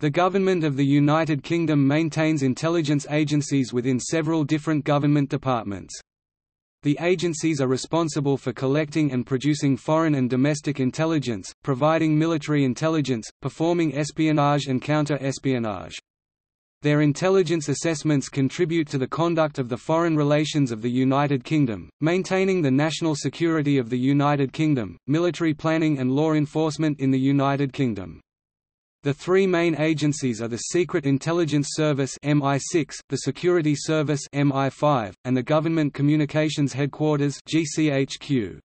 The Government of the United Kingdom maintains intelligence agencies within several different government departments. The agencies are responsible for collecting and producing foreign and domestic intelligence, providing military intelligence, performing espionage and counter-espionage. Their intelligence assessments contribute to the conduct of the foreign relations of the United Kingdom, maintaining the national security of the United Kingdom, military planning and law enforcement in the United Kingdom. The three main agencies are the Secret Intelligence Service MI6, the Security Service MI5, and the Government Communications Headquarters GCHQ.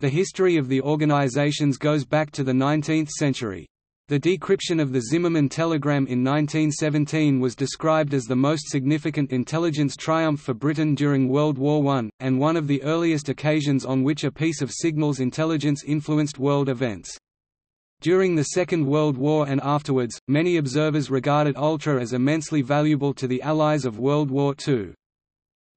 The history of the organizations goes back to the 19th century. The decryption of the Zimmermann telegram in 1917 was described as the most significant intelligence triumph for Britain during World War I, and one of the earliest occasions on which a piece of signals intelligence influenced world events. During the Second World War and afterwards, many observers regarded Ultra as immensely valuable to the Allies of World War II.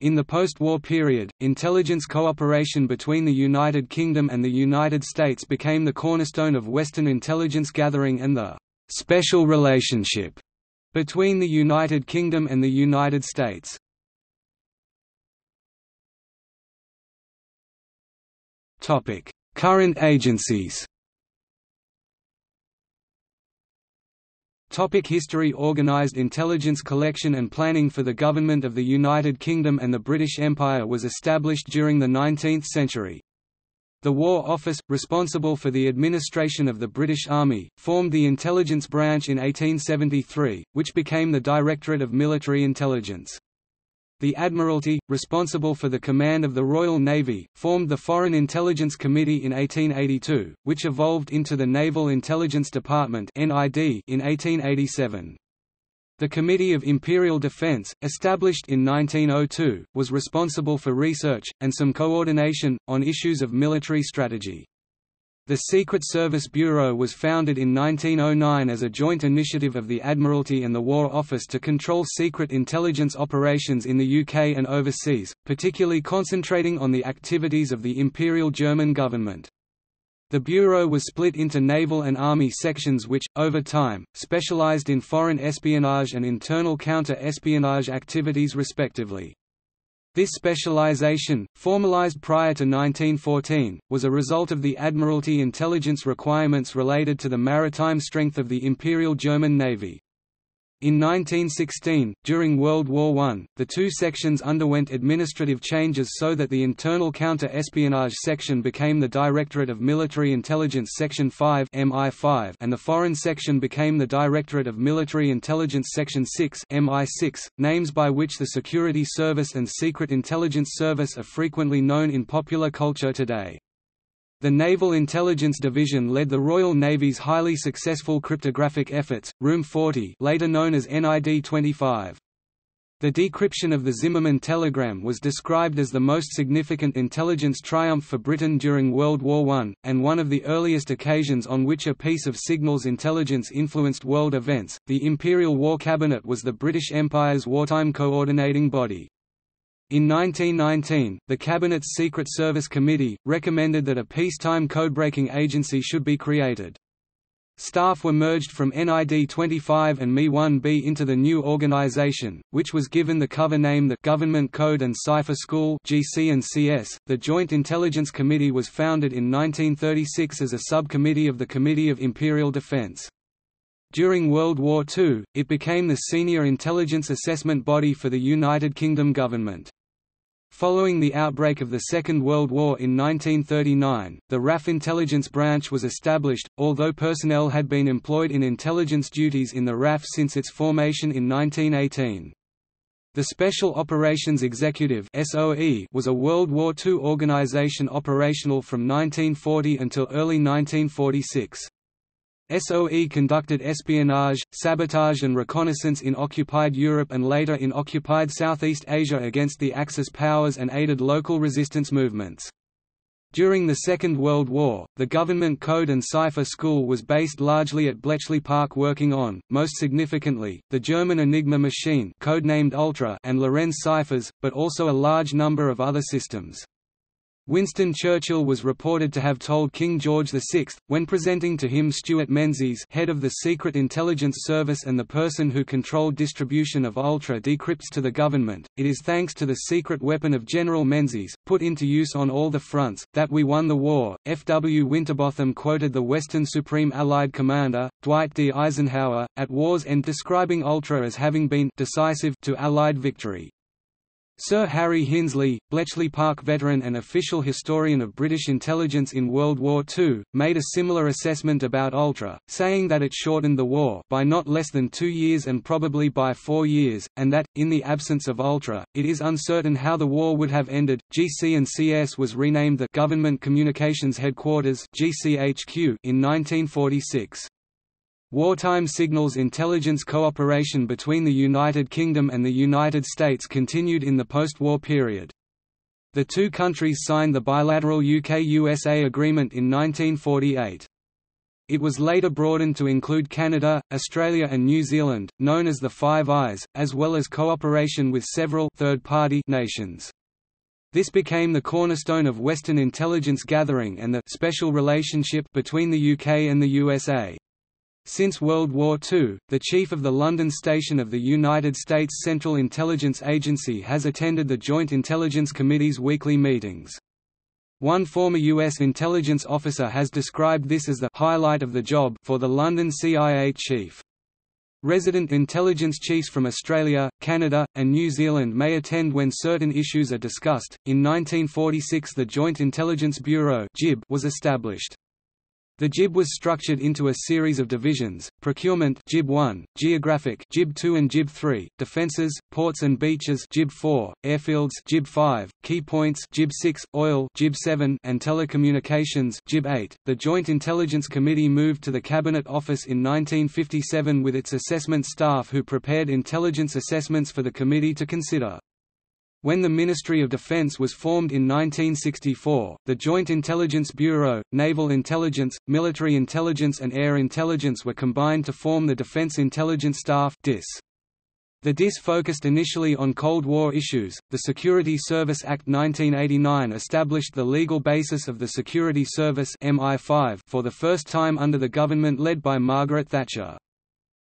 In the post-war period, intelligence cooperation between the United Kingdom and the United States became the cornerstone of Western intelligence gathering and the «special relationship» between the United Kingdom and the United States. Current agencies Topic history Organised intelligence collection and planning for the Government of the United Kingdom and the British Empire was established during the 19th century. The War Office, responsible for the administration of the British Army, formed the Intelligence Branch in 1873, which became the Directorate of Military Intelligence. The Admiralty, responsible for the command of the Royal Navy, formed the Foreign Intelligence Committee in 1882, which evolved into the Naval Intelligence Department in 1887. The Committee of Imperial Defense, established in 1902, was responsible for research, and some coordination, on issues of military strategy. The Secret Service Bureau was founded in 1909 as a joint initiative of the Admiralty and the War Office to control secret intelligence operations in the UK and overseas, particularly concentrating on the activities of the Imperial German government. The Bureau was split into naval and army sections which, over time, specialized in foreign espionage and internal counter-espionage activities respectively. This specialization, formalized prior to 1914, was a result of the Admiralty intelligence requirements related to the maritime strength of the Imperial German Navy. In 1916, during World War I, the two sections underwent administrative changes so that the internal counter-espionage section became the Directorate of Military Intelligence Section 5 MI5 and the Foreign section became the Directorate of Military Intelligence Section 6 MI6, names by which the Security Service and Secret Intelligence Service are frequently known in popular culture today. The Naval Intelligence Division led the Royal Navy's highly successful cryptographic efforts, Room 40 later known as NID-25. The decryption of the Zimmermann telegram was described as the most significant intelligence triumph for Britain during World War I, and one of the earliest occasions on which a piece of signals intelligence influenced world events. The Imperial War Cabinet was the British Empire's wartime coordinating body. In 1919, the Cabinet's Secret Service Committee, recommended that a peacetime codebreaking agency should be created. Staff were merged from NID-25 and MI-1B into the new organization, which was given the cover name the Government Code and Cipher School GC&CS. .The Joint Intelligence Committee was founded in 1936 as a subcommittee of the Committee of Imperial Defense. During World War II, it became the senior intelligence assessment body for the United Kingdom government. Following the outbreak of the Second World War in 1939, the RAF Intelligence Branch was established, although personnel had been employed in intelligence duties in the RAF since its formation in 1918. The Special Operations Executive was a World War II organization operational from 1940 until early 1946. SOE conducted espionage, sabotage and reconnaissance in occupied Europe and later in occupied Southeast Asia against the Axis powers and aided local resistance movements. During the Second World War, the Government Code and Cipher School was based largely at Bletchley Park working on, most significantly, the German Enigma machine codenamed Ultra and Lorenz ciphers, but also a large number of other systems. Winston Churchill was reported to have told King George VI, when presenting to him Stuart Menzies head of the Secret Intelligence Service and the person who controlled distribution of Ultra decrypts to the government, it is thanks to the secret weapon of General Menzies, put into use on all the fronts, that we won the war. F. W. Winterbotham quoted the Western Supreme Allied Commander, Dwight D. Eisenhower, at war's end describing Ultra as having been decisive to Allied victory. Sir Harry Hinsley, Bletchley Park veteran and official historian of British intelligence in World War II, made a similar assessment about Ultra, saying that it shortened the war by not less than two years and probably by four years, and that, in the absence of Ultra, it is uncertain how the war would have ended. GC&CS was renamed the Government Communications Headquarters (GCHQ) in 1946. Wartime signals intelligence cooperation between the United Kingdom and the United States continued in the post-war period. The two countries signed the bilateral UK-USA agreement in 1948. It was later broadened to include Canada, Australia and New Zealand, known as the Five Eyes, as well as cooperation with several third-party nations. This became the cornerstone of Western intelligence gathering and the special relationship between the UK and the USA. Since World War II, the chief of the London station of the United States Central Intelligence Agency has attended the Joint Intelligence Committee's weekly meetings. One former U.S. intelligence officer has described this as the highlight of the job for the London CIA chief. Resident intelligence chiefs from Australia, Canada, and New Zealand may attend when certain issues are discussed. In 1946, the Joint Intelligence Bureau was established. The JIB was structured into a series of divisions, procurement JIB 1, geographic JIB 2 and JIB 3, defenses, ports and beaches JIB 4, airfields JIB 5, key points JIB 6, oil JIB 7 and telecommunications JIB 8. The Joint Intelligence Committee moved to the Cabinet Office in 1957 with its assessment staff who prepared intelligence assessments for the committee to consider. When the Ministry of Defense was formed in 1964, the Joint Intelligence Bureau, Naval Intelligence, Military Intelligence and Air Intelligence were combined to form the Defense Intelligence Staff DIS. The DIS focused initially on Cold War issues. The Security Service Act 1989 established the legal basis of the Security Service MI5 for the first time under the government led by Margaret Thatcher.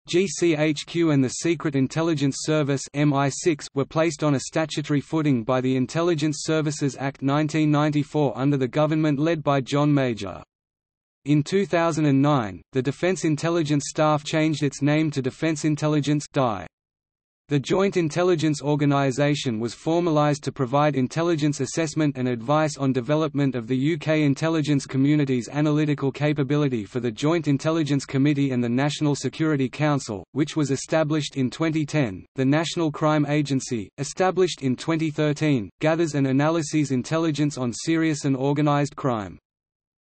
GCHQ and the Secret Intelligence Service MI6 were placed on a statutory footing by the Intelligence Services Act 1994 under the government led by John Major. In 2009, the Defense Intelligence Staff changed its name to Defense Intelligence DI. The Joint Intelligence Organization was formalized to provide intelligence assessment and advice on development of the UK intelligence community's analytical capability for the Joint Intelligence Committee and the National Security Council, which was established in 2010. The National Crime Agency, established in 2013, gathers and analyses intelligence on serious and organized crime.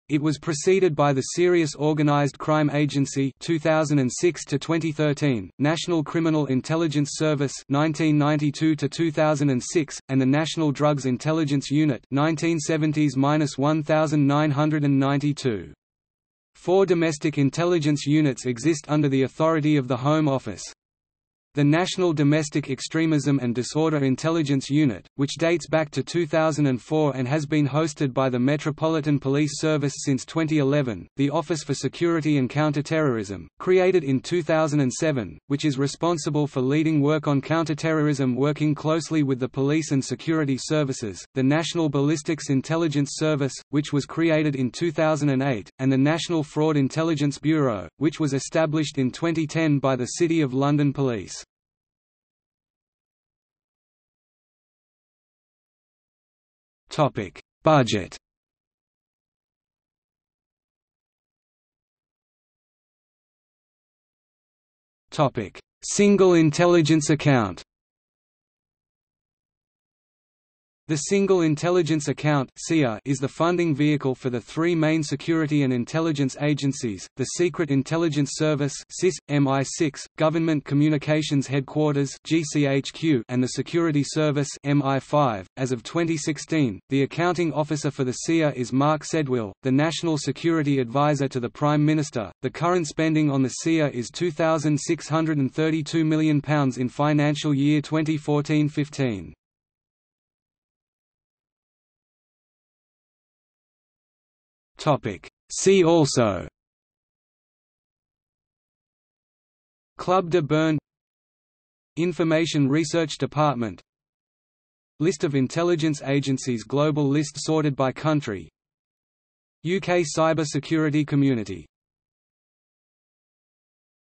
It was preceded by the Serious Organized Crime Agency 2006 to 2013, National Criminal Intelligence Service 1992 to 2006, and the National Drugs Intelligence Unit 1970s-1992. Four domestic intelligence units exist under the authority of the Home Office. The National Domestic Extremism and Disorder Intelligence Unit, which dates back to 2004 and has been hosted by the Metropolitan Police Service since 2011, the Office for Security and Counterterrorism, created in 2007, which is responsible for leading work on counterterrorism working closely with the police and security services, the National Ballistics Intelligence Service, which was created in 2008, and the National Fraud Intelligence Bureau, which was established in 2010 by the City of London Police. Topic: Budget. Topic: Single intelligence account. The Single Intelligence Account is the funding vehicle for the three main security and intelligence agencies, the Secret Intelligence Service (SIS, MI6, Government Communications Headquarters (GCHQ), and the Security Service (MI5). As of 2016, the accounting officer for the SIA is Mark Sedwill, the National Security Advisor to the Prime Minister. The current spending on the SIA is £2,632 million in financial year 2014-15. See also. Club de Bern. Information Research Department. List of intelligence agencies Global list sorted by country. UK Cyber Security Community